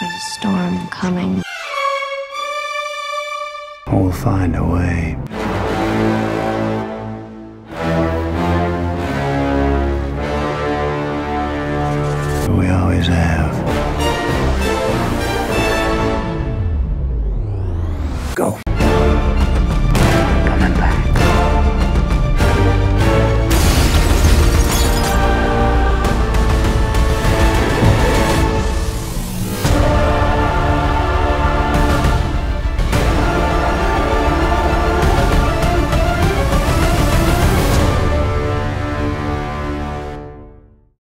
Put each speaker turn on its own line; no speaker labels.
There's a storm coming.
We'll find a way. We always have. Go.